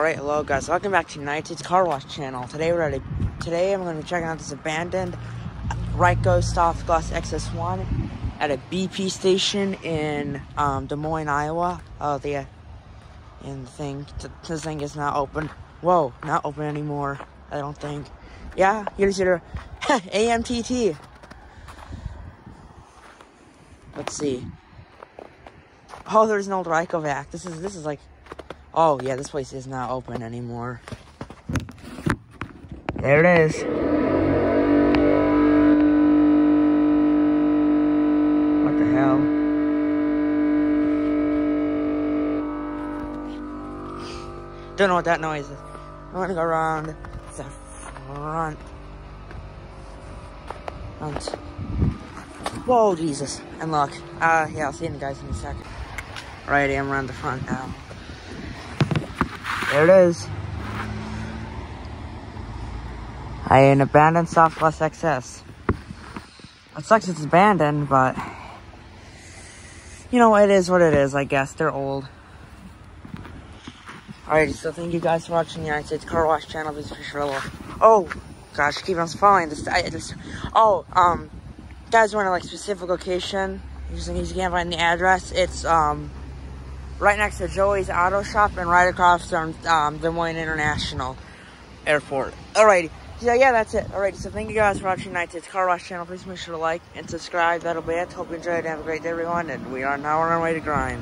Alright, hello guys, welcome back to United's Car Wash channel. Today we're at a, today I'm going to be checking out this abandoned Ryko Soft Gloss XS1 at a BP station in um, Des Moines, Iowa. Oh, the, and the thing, this thing is not open. Whoa, not open anymore, I don't think. Yeah, here's your AMTT. Let's see. Oh, there's an old Rykovac. This is, this is like Oh, yeah, this place is not open anymore. There it is. What the hell? Don't know what that noise is. I'm gonna go around the front. Front. Whoa, Jesus. And look. Uh, yeah, I'll see you guys in a second. Right, I'm around the front now. There it is. I an abandoned Soft Gloss XS. It sucks it's abandoned, but you know, it is what it is, I guess. They're old. Alrighty, so thank you guys for watching the United States Car Wash channel. Please be sure to Oh, gosh, keep on following this. I just, oh, um, guys want a like specific location, just in case you can't find the address, it's, um, right next to Joey's Auto Shop and right across from um, Des Moines International Airport. Alrighty. So yeah, that's it. Alrighty, so thank you guys for watching tonight's Car Wash channel. Please make sure to like and subscribe. That'll be it. Hope you enjoyed. Have a great day, everyone. And we are now on our way to grind.